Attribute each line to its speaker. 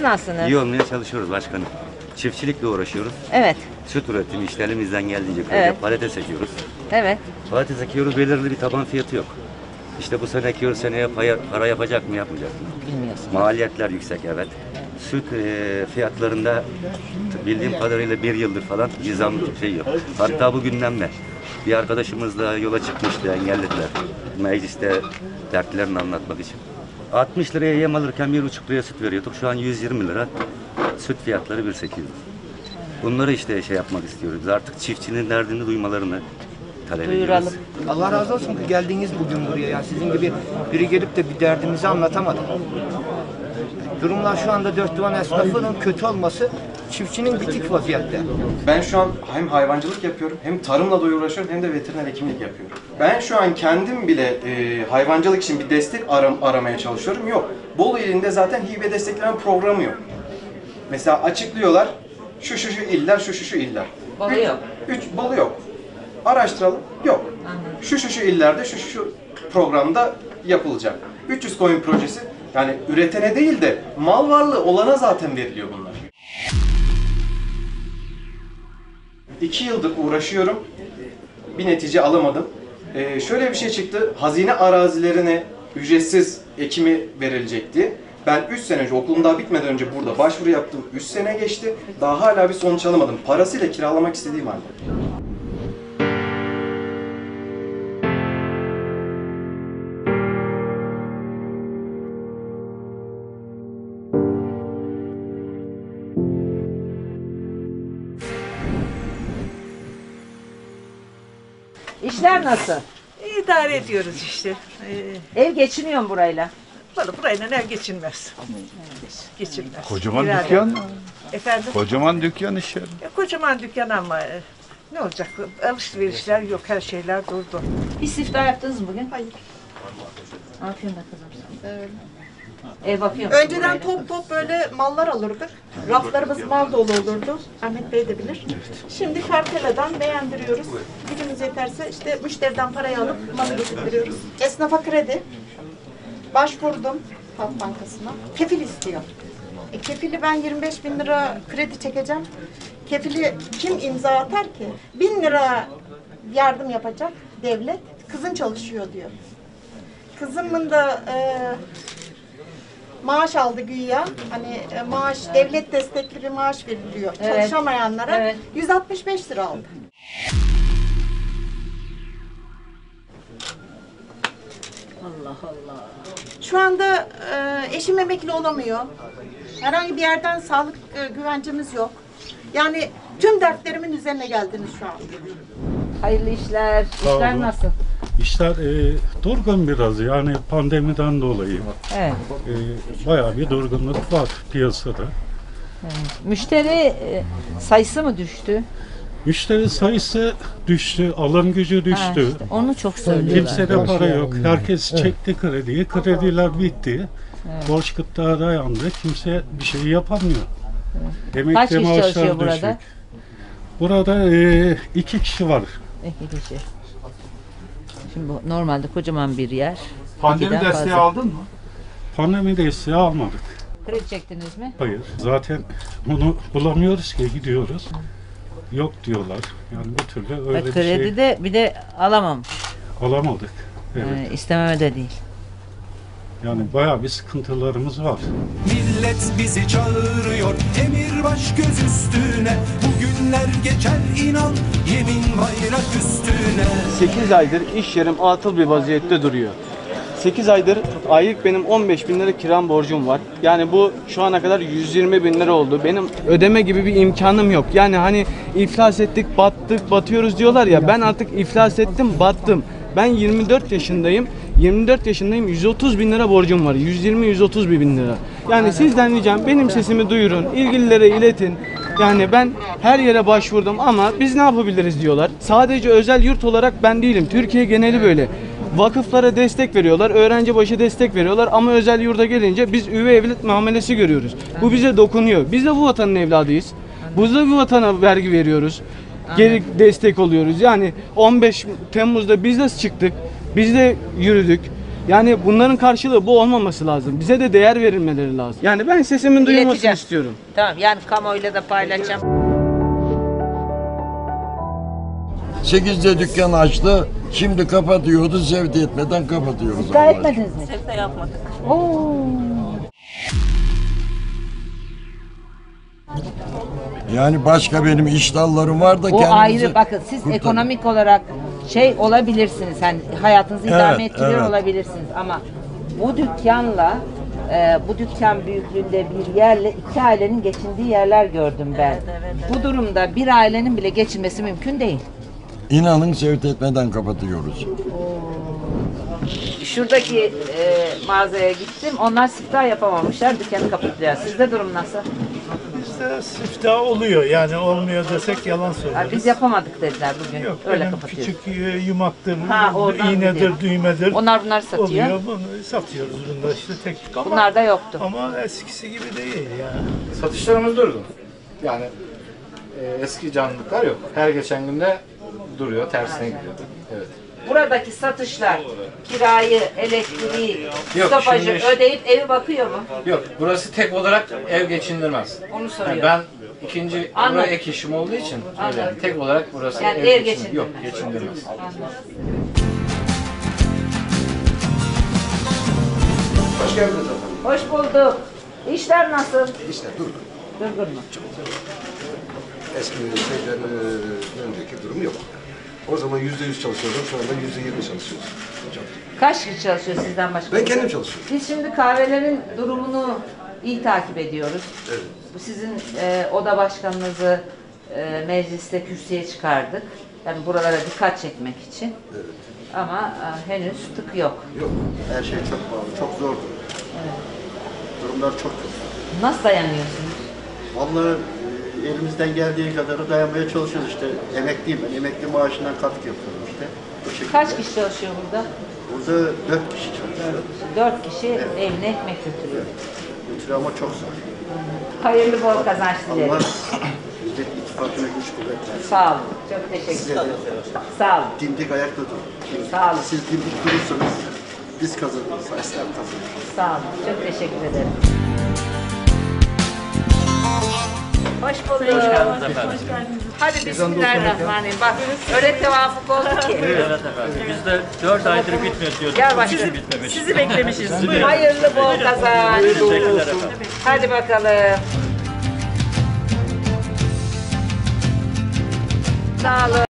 Speaker 1: Siz nasılsınız?
Speaker 2: İyi olmaya çalışıyoruz başkanım. Çiftçilikle uğraşıyoruz.
Speaker 1: Evet.
Speaker 2: Süt üretimi işte elimizden geldiğince
Speaker 1: Evet.
Speaker 2: evet. patates ekiyoruz.
Speaker 1: Evet.
Speaker 2: Patates ekiyoruz belirli bir taban fiyatı yok. İşte bu sene ekiyoruz seneye para yapacak mı yapmayacak mı?
Speaker 1: Bilmiyorsun.
Speaker 2: Maliyetler yüksek evet. Süt e, fiyatlarında bildiğim kadarıyla bir yıldır falan bir zam şey yok. Hatta bugünden beri bir arkadaşımızla yola çıkmıştı engellediler. Mecliste dertlerini anlatmak için. 60 liraya yem alırken bir buçuk liraya süt veriyorduk. Şu an 120 lira. Süt fiyatları 1.800. Bunları işte şey yapmak istiyoruz. Artık çiftçinin derdini duymalarını talep
Speaker 1: Duyuralım.
Speaker 2: ediyoruz.
Speaker 3: Allah razı olsun ki geldiniz bugün buraya. Yani sizin gibi biri gelip de bir derdimizi anlatamadı. Durumlar şu anda dört duvan esnafının kötü olması çiftçinin bitik vaziyette.
Speaker 4: Ben şu an hem hayvancılık yapıyorum, hem tarımla da uğraşıyorum, hem de veteriner hekimlik yapıyorum. Ben şu an kendim bile e, hayvancılık için bir destek aram, aramaya çalışıyorum. Yok. Bolu ilinde zaten hibe destekleme programı yok. Mesela açıklıyorlar, şu şu şu iller, şu şu şu iller.
Speaker 1: Bolu
Speaker 4: Üç-
Speaker 1: yok.
Speaker 4: Üç, Bolu yok. Araştıralım, yok. Şu şu şu illerde, şu şu şu programda yapılacak. 300 koyun projesi, yani üretene değil de mal varlığı olana zaten veriliyor bunlar. İki yıldır uğraşıyorum. Bir netice alamadım. Ee, şöyle bir şey çıktı. Hazine arazilerine ücretsiz ekimi verilecekti. Ben 3 sene önce okulum daha bitmeden önce burada başvuru yaptım. 3 sene geçti. Daha hala bir sonuç alamadım. Parasıyla kiralamak istediğim halde.
Speaker 1: İşler nasıl?
Speaker 5: İdare ediyoruz işte. Ee,
Speaker 1: Ev geçiniyor mu burayla?
Speaker 5: Valla burayla ev geçilmez. Geçilmez.
Speaker 6: Kocaman
Speaker 5: İdare
Speaker 6: dükkan.
Speaker 5: ediyoruz. Efendim?
Speaker 6: Kocaman dükkan iş yeri.
Speaker 5: E, kocaman dükkan ama e, ne olacak? Alışverişler yok, her şeyler durdu.
Speaker 1: Bir siftah yaptınız mı bugün?
Speaker 5: Hayır.
Speaker 1: Ne yapıyorsun be kızım sen?
Speaker 5: Önceden top top böyle mallar alırdık. Raflarımız mal dolu olurdu. Ahmet Bey de bilir. Şimdi karteladan beğendiriyoruz. Gücümüz yeterse işte müşteriden parayı alıp malı getiriyoruz. Esnafa kredi. Başvurdum Halk Bankası'na. Kefil istiyor. E, kefili ben 25 bin lira kredi çekeceğim. Kefili kim imza atar ki? Bin lira yardım yapacak devlet. Kızın çalışıyor diyor. Kızımın da e, maaş aldı güya. Hani e, maaş devlet destekli bir maaş veriliyor
Speaker 1: Evet.
Speaker 5: çalışamayanlara.
Speaker 1: Evet.
Speaker 5: 165 lira aldı.
Speaker 1: Allah Allah.
Speaker 5: Şu anda e, eşim emekli olamıyor. Herhangi bir yerden sağlık e, güvencemiz yok. Yani tüm dertlerimin üzerine geldiniz şu an.
Speaker 1: Hayırlı işler. İşler nasıl?
Speaker 6: İşler e, durgun biraz yani pandemiden dolayı
Speaker 1: Evet.
Speaker 6: e, bayağı bir durgunluk var piyasada.
Speaker 1: Müşteri e, sayısı mı düştü?
Speaker 6: Müşteri sayısı düştü, alım gücü
Speaker 1: Ha,
Speaker 6: düştü.
Speaker 1: işte onu çok söylüyorlar.
Speaker 6: Kimsede para yok. Herkes çekti krediyi. Krediler bitti. Borç kıtlığa dayandı. Kimse bir şey yapamıyor. Emekli
Speaker 1: Kaç kişi
Speaker 6: maaşlar
Speaker 1: çalışıyor burada?
Speaker 6: düşük. Burada e, iki kişi var.
Speaker 1: İki kişi. Şimdi bu normalde kocaman bir yer.
Speaker 7: Pandemi
Speaker 1: İkiden
Speaker 7: desteği
Speaker 1: fazla.
Speaker 7: aldın mı?
Speaker 6: Pandemi desteği almadık.
Speaker 1: Kredi çektiniz mi?
Speaker 6: Hayır. Zaten bunu bulamıyoruz ki gidiyoruz. Yok diyorlar. Yani bir türlü öyle
Speaker 1: Bak,
Speaker 6: bir
Speaker 1: kredi
Speaker 6: şey
Speaker 1: de bir de alamamış.
Speaker 6: alamadık. Evet.
Speaker 1: Ee, istememe de değil.
Speaker 6: Yani bayağı bir sıkıntılarımız var.
Speaker 8: Millet bizi çağırıyor Emir baş göz üstüne Bugünler geçer inan Yemin bayrak üstüne
Speaker 9: 8 aydır iş yerim atıl bir vaziyette duruyor. 8 aydır aylık benim 15 bin lira kiram borcum var. Yani bu şu ana kadar 120 bin lira oldu. Benim ödeme gibi bir imkanım yok. Yani hani iflas ettik, battık, batıyoruz diyorlar ya. Ben artık iflas ettim, battım. Ben 24 yaşındayım. 24 yaşındayım. 130 bin lira borcum var. 120-130 bin lira. Yani sizden ricam benim sesimi duyurun. ilgililere iletin. Yani ben her yere başvurdum ama biz ne yapabiliriz diyorlar. Sadece özel yurt olarak ben değilim. Türkiye geneli böyle. Vakıflara destek veriyorlar, öğrenci başı destek veriyorlar ama özel yurda gelince biz üvey evlat muamelesi görüyoruz. Bu bize dokunuyor. Biz de bu vatanın evladıyız. Biz de bu vatana vergi veriyoruz. Geri destek oluyoruz. Yani 15 Temmuz'da biz de çıktık. Biz de yürüdük. Yani bunların karşılığı bu olmaması lazım. Bize de değer verilmeleri lazım. Yani ben sesimin duyulmasını
Speaker 1: İleteceğim.
Speaker 9: istiyorum.
Speaker 1: Tamam yani kamuoyuyla da paylaşacağım.
Speaker 7: 8'de dükkan açtı. Şimdi kapatıyordu. Sevdi etmeden kapatıyoruz.
Speaker 1: İddia
Speaker 7: Allah aşkına.
Speaker 1: etmediniz mi? Sevde yapmadık.
Speaker 7: Yani başka benim iş dallarım var da
Speaker 1: O
Speaker 7: kendimizi
Speaker 1: ayrı bakın siz
Speaker 7: kurtarın.
Speaker 1: ekonomik olarak şey olabilirsiniz. Hani hayatınızı idame
Speaker 7: Evet,
Speaker 1: ettiriyor
Speaker 7: evet.
Speaker 1: olabilirsiniz ama bu dükkanla e, bu dükkan büyüklüğünde bir yerle iki ailenin geçindiği yerler gördüm ben. Bu durumda bir ailenin bile geçinmesi mümkün değil.
Speaker 7: İnanın sevdi etmeden kapatıyoruz.
Speaker 1: Şuradaki e, mağazaya gittim. Onlar siftah yapamamışlar. Dükkanı kapattılar. Sizde durum nasıl?
Speaker 10: Bizde siftah oluyor yani olmuyor desek yalan
Speaker 1: Ha,
Speaker 10: söyleriz.
Speaker 1: biz yapamadık dediler bugün.
Speaker 10: Yok
Speaker 1: Öyle
Speaker 10: benim
Speaker 1: kapatıyoruz.
Speaker 10: küçük e, yumaktır,
Speaker 1: Ha, oradan
Speaker 10: iğnedir,
Speaker 1: gidiyor.
Speaker 10: düğmedir.
Speaker 1: Onlar bunları satıyor.
Speaker 10: Oluyor bunu satıyoruz bunda işte tek. Ama,
Speaker 1: Bunlar da yoktu.
Speaker 10: ama eskisi gibi değil yani.
Speaker 11: Satışlarımız durgun. Yani e, eski canlılıklar yok. Her geçen günde duruyor, tersine gidiyor. Evet.
Speaker 1: Buradaki satışlar kirayı, elektriği,
Speaker 11: Yok,
Speaker 1: stopajı
Speaker 11: şimdi-
Speaker 1: ödeyip evi bakıyor mu?
Speaker 11: Yok, burası tek olarak ev geçindirmez.
Speaker 1: Onu
Speaker 11: Yani
Speaker 1: soruyor.
Speaker 11: ben ikinci
Speaker 1: Anladım.
Speaker 11: buraya ek işim olduğu için öyle.
Speaker 1: Anladım.
Speaker 11: Tek olarak burası
Speaker 1: Yani
Speaker 11: ev,
Speaker 1: ev
Speaker 11: geçindir-
Speaker 1: geçindirmez.
Speaker 11: Yok, geçindirmez.
Speaker 12: Hoş geldiniz efendim.
Speaker 1: Hoş bulduk. İşler nasıl?
Speaker 12: İşte durgun.
Speaker 1: Durgun mu?
Speaker 12: Eski şeyden e, önceki durum yok. O zaman yüzde yüz çalışıyordum, şu anda yüzde yirmi çalışıyoruz.
Speaker 1: Kaç kişi çalışıyor sizden başka?
Speaker 12: Ben kendim çalışıyorum.
Speaker 1: Biz şimdi kahvelerin durumunu iyi takip ediyoruz.
Speaker 12: Evet.
Speaker 1: Sizin e, oda başkanınızı e, mecliste kürsüye çıkardık. Yani buralara dikkat çekmek için.
Speaker 12: Evet.
Speaker 1: Ama e, henüz tık yok.
Speaker 12: Yok, her şey çok pahalı, çok zordu. Durumlar çok kötü.
Speaker 1: Nasıl dayanıyorsunuz?
Speaker 12: Vallahi elimizden geldiği kadarı dayanmaya çalışıyoruz işte. Emekliyim ben, emekli maaşından katkı yapıyorum işte. Bu şekilde.
Speaker 1: Kaç kişi çalışıyor burada?
Speaker 12: Burada dört kişi çalışıyor.
Speaker 1: Dört kişi evine ekmek götürüyor.
Speaker 12: Götürüyor ama çok zor.
Speaker 1: Hayırlı bol kazanç dilerim.
Speaker 12: Allah Millet İttifakı'na güç kuvvet versin.
Speaker 1: Sağ olun. Çok teşekkür ederim.
Speaker 12: de
Speaker 1: Sağ olun.
Speaker 12: dimdik ayakta durun.
Speaker 1: Sağ olun.
Speaker 12: Siz dimdik durursanız biz kazanırız, esnaf kazanır.
Speaker 1: Sağ olun. Çok teşekkür ederim. Hoş bulduk. Hoş geldiniz efendim. Hadi bismillahirrahmanirrahim. Bak öyle tevafuk oldu ki.
Speaker 13: Evet efendim. Bizde 4 aydır bitmiyor diyorduk.
Speaker 1: Gel başkanım.
Speaker 13: bitmemiş.
Speaker 1: Sizi beklemişiz. Hayırlı bol kazanç.
Speaker 13: Teşekkürler efendim.
Speaker 1: Hadi bakalım. Sağ olun.